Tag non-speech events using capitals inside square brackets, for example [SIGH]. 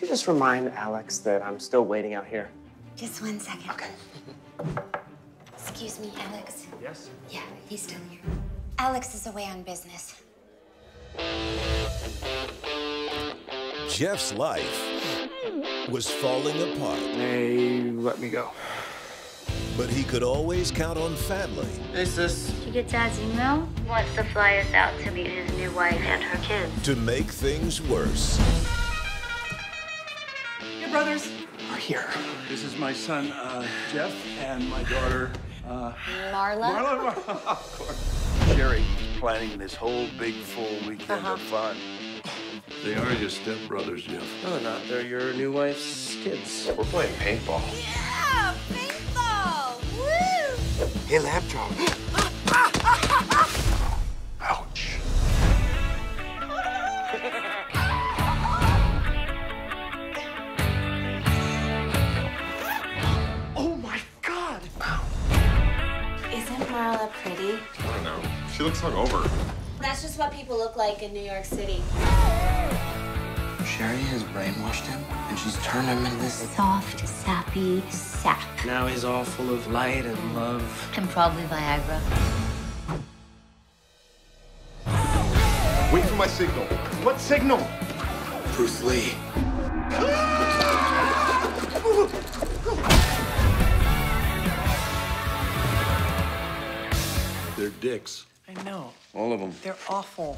Could you just remind Alex that I'm still waiting out here? Just one second. Okay. Excuse me, Alex. Yes? Yeah, he's still here. Alex is away on business. Jeff's life was falling apart, They let me go. but he could always count on family Hey, sis. Did you get Dad's email? Wants to fly us out to meet his new wife and her kids. to make things worse. Your brothers are here. This is my son, uh, Jeff, and my daughter, uh, Marla? Marla. [LAUGHS] of course. Sherry, planning this whole big full weekend of fun. They are your stepbrothers, Jeff. No, they're not. They're your new wife's kids. We're playing paintball. Yeah, paintball! Woo! Hey, lab Isn't pretty? I don't know. She looks hungover. That's just what people look like in New York City. Sherry has brainwashed him, and she's turned him into this. Soft, sappy sap. Now he's all full of light and love. And probably Viagra. Wait for my signal. What signal? Bruce Lee. Ah! They're dicks. I know. All of them. They're awful.